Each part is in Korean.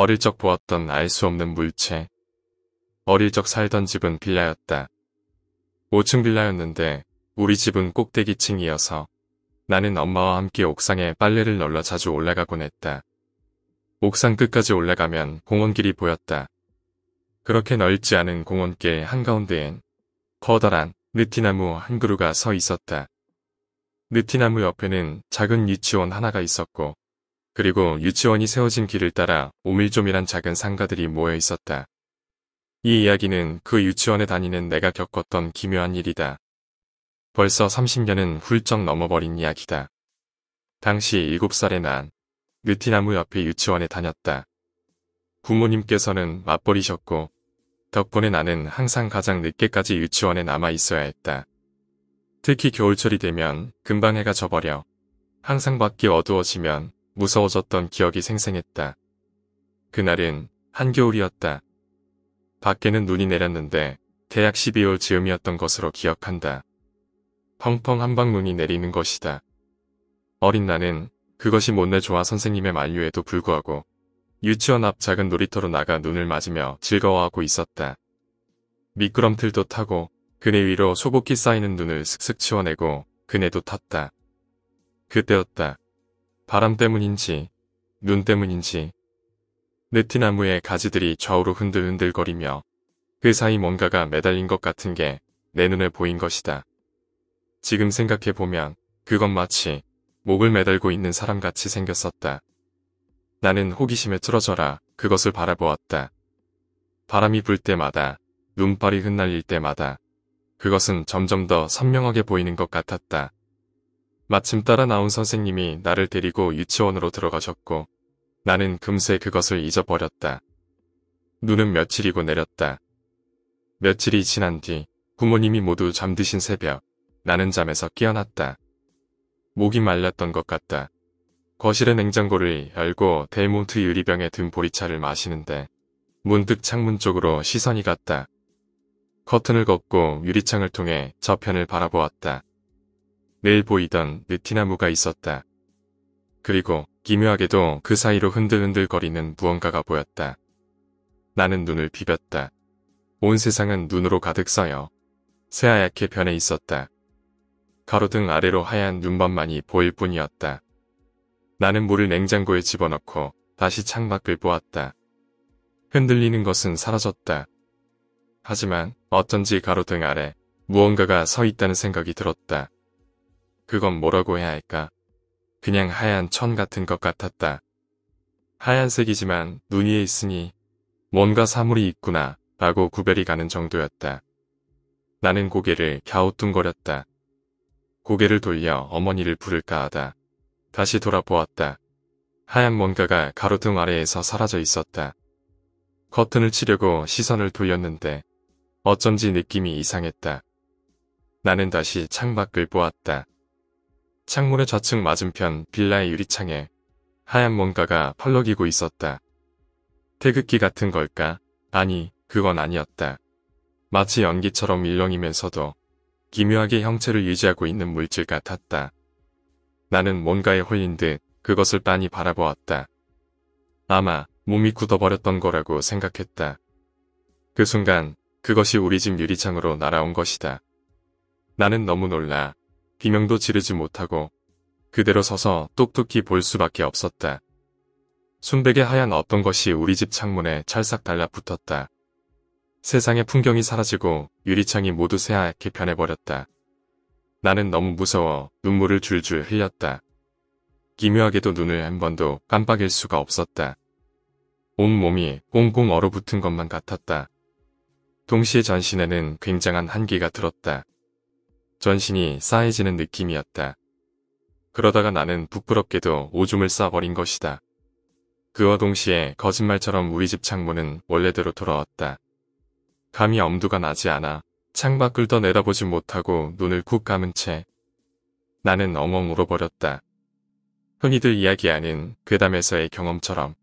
어릴 적 보았던 알 수 없는 물체. 어릴 적 살던 집은 빌라였다. 5층 빌라였는데 우리 집은 꼭대기층이어서 나는 엄마와 함께 옥상에 빨래를 널러 자주 올라가곤 했다. 옥상 끝까지 올라가면 공원길이 보였다. 그렇게 넓지 않은 공원길 한가운데엔 커다란 느티나무 한 그루가 서 있었다. 느티나무 옆에는 작은 유치원 하나가 있었고 그리고 유치원이 세워진 길을 따라 오밀조밀한 작은 상가들이 모여 있었다. 이 이야기는 그 유치원에 다니는 내가 겪었던 기묘한 일이다. 벌써 30년은 훌쩍 넘어버린 이야기다. 당시 7살의 난 느티나무 옆에 유치원에 다녔다. 부모님께서는 맞벌이셨고 덕분에 나는 항상 가장 늦게까지 유치원에 남아 있어야 했다. 특히 겨울철이 되면 금방 해가 져버려 항상 밖이 어두워지면 무서워졌던 기억이 생생했다. 그날은 한겨울이었다. 밖에는 눈이 내렸는데 대학 12월 즈음이었던 것으로 기억한다. 펑펑 한방 눈이 내리는 것이다. 어린 나는 그것이 못내 좋아 선생님의 만류에도 불구하고 유치원 앞 작은 놀이터로 나가 눈을 맞으며 즐거워하고 있었다. 미끄럼틀도 타고 그네 위로 소복히 쌓이는 눈을 슥슥 치워내고 그네도 탔다. 그때였다. 바람 때문인지 눈 때문인지 느티나무의 가지들이 좌우로 흔들흔들거리며 그 사이 뭔가가 매달린 것 같은 게 내 눈에 보인 것이다. 지금 생각해보면 그건 마치 목을 매달고 있는 사람같이 생겼었다. 나는 호기심에 틀어져라 그것을 바라보았다. 바람이 불 때마다 눈발이 흩날릴 때마다 그것은 점점 더 선명하게 보이는 것 같았다. 마침 따라 나온 선생님이 나를 데리고 유치원으로 들어가셨고 나는 금세 그것을 잊어버렸다. 눈은 며칠이고 내렸다. 며칠이 지난 뒤 부모님이 모두 잠드신 새벽 나는 잠에서 깨어났다. 목이 말랐던 것 같다. 거실의 냉장고를 열고 델몬트 유리병에 든 보리차를 마시는데 문득 창문 쪽으로 시선이 갔다. 커튼을 걷고 유리창을 통해 저편을 바라보았다. 늘 보이던 느티나무가 있었다. 그리고 기묘하게도 그 사이로 흔들흔들 거리는 무언가가 보였다. 나는 눈을 비볐다. 온 세상은 눈으로 가득 쌓여 새하얗게 변해 있었다. 가로등 아래로 하얀 눈반만이 보일 뿐이었다. 나는 물을 냉장고에 집어넣고 다시 창밖을 보았다. 흔들리는 것은 사라졌다. 하지만 어쩐지 가로등 아래 무언가가 서 있다는 생각이 들었다. 그건 뭐라고 해야 할까? 그냥 하얀 천 같은 것 같았다. 하얀색이지만 눈 위에 있으니 뭔가 사물이 있구나 라고 구별이 가는 정도였다. 나는 고개를 갸우뚱거렸다. 고개를 돌려 어머니를 부를까 하다. 다시 돌아보았다. 하얀 뭔가가 가로등 아래에서 사라져 있었다. 커튼을 치려고 시선을 돌렸는데 어쩐지 느낌이 이상했다. 나는 다시 창밖을 보았다. 창문의 좌측 맞은편 빌라의 유리창에 하얀 뭔가가 펄럭이고 있었다. 태극기 같은 걸까? 아니, 그건 아니었다. 마치 연기처럼 일렁이면서도 기묘하게 형체를 유지하고 있는 물질 같았다. 나는 뭔가에 홀린 듯 그것을 빤히 바라보았다. 아마 몸이 굳어버렸던 거라고 생각했다. 그 순간 그것이 우리 집 유리창으로 날아온 것이다. 나는 너무 놀라 비명도 지르지 못하고 그대로 서서 똑똑히 볼 수밖에 없었다. 순백의 하얀 어떤 것이 우리 집 창문에 찰싹 달라붙었다. 세상의 풍경이 사라지고 유리창이 모두 새하얗게 변해버렸다. 나는 너무 무서워 눈물을 줄줄 흘렸다. 기묘하게도 눈을 한 번도 깜빡일 수가 없었다. 온 몸이 꽁꽁 얼어붙은 것만 같았다. 동시에 전신에는 굉장한 한기가 들었다. 전신이 싸해지는 느낌이었다. 그러다가 나는 부끄럽게도 오줌을 싸버린 것이다. 그와 동시에 거짓말처럼 우리 집 창문은 원래대로 돌아왔다. 감히 엄두가 나지 않아 창밖을 더 내다보지 못하고 눈을 쿡 감은 채 나는 엉엉 울어버렸다. 흔히들 이야기하는 괴담에서의 경험처럼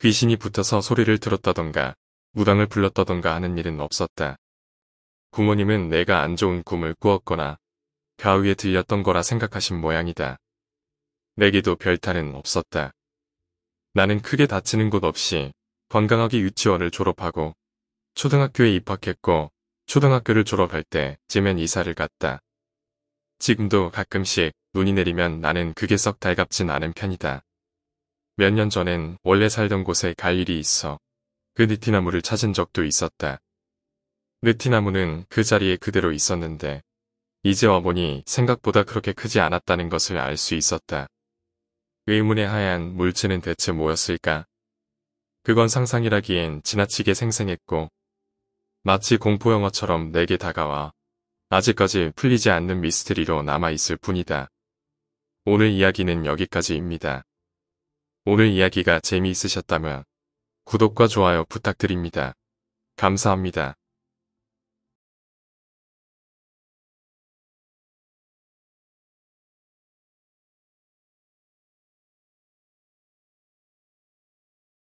귀신이 붙어서 소리를 들었다던가 무당을 불렀다던가 하는 일은 없었다. 부모님은 내가 안 좋은 꿈을 꾸었거나 가위에 들렸던 거라 생각하신 모양이다. 내게도 별탈은 없었다. 나는 크게 다치는 곳 없이 건강하게 유치원을 졸업하고 초등학교에 입학했고 초등학교를 졸업할 때쯤엔 이사를 갔다. 지금도 가끔씩 눈이 내리면 나는 그게 썩 달갑진 않은 편이다. 몇 년 전엔 원래 살던 곳에 갈 일이 있어 그 느티나무를 찾은 적도 있었다. 느티나무는 그 자리에 그대로 있었는데 이제 와보니 생각보다 그렇게 크지 않았다는 것을 알 수 있었다. 의문의 하얀 물체는 대체 뭐였을까? 그건 상상이라기엔 지나치게 생생했고 마치 공포영화처럼 내게 다가와 아직까지 풀리지 않는 미스터리로 남아있을 뿐이다. 오늘 이야기는 여기까지입니다. 오늘 이야기가 재미있으셨다면 구독과 좋아요 부탁드립니다. 감사합니다.